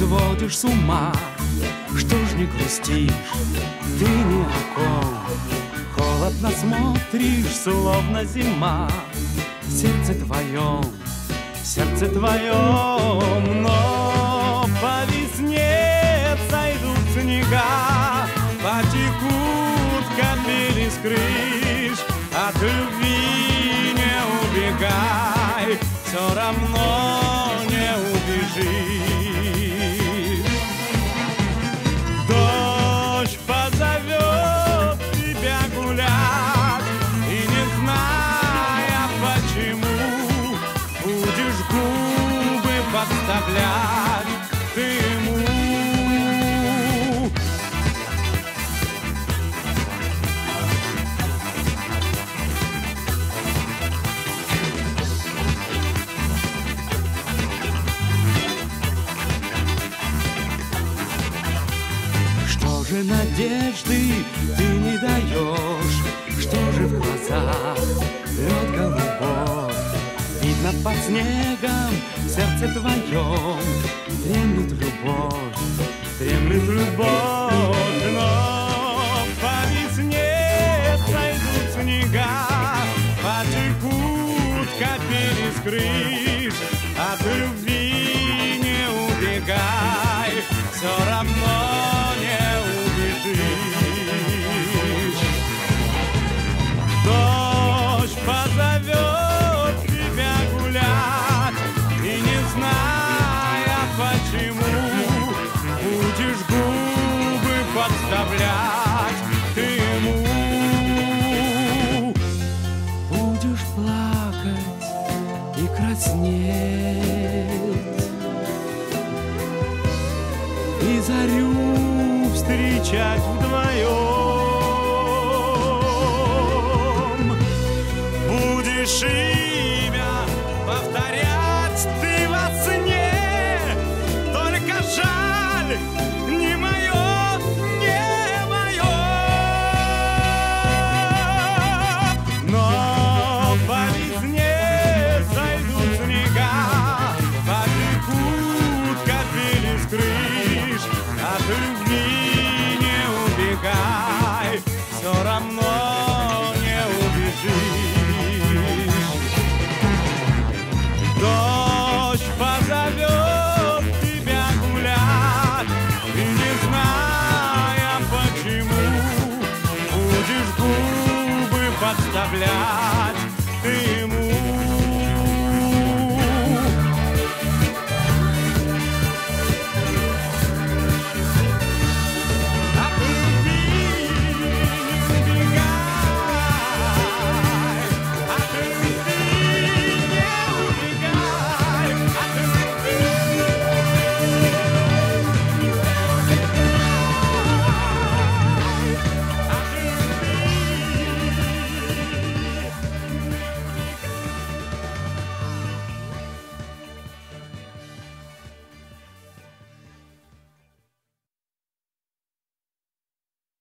сводишь с ума? Что ж не грустишь, ты ни о Холодно смотришь, словно зима. В сердце твоем, в сердце твоем Но по весне сойдут снега. Потекут капели с крыш От любви ему Что же надежды ты не даешь? Что же в глазах лед голубой? Видно под снегом сердце твоем Дремлет любовь, дремлет любовь Но весне сойдут снега Потекут капели с встречать вдвоем равно не убежишь. Дождь позовет тебя гулять И не зная почему Будешь губы подставлять. Ты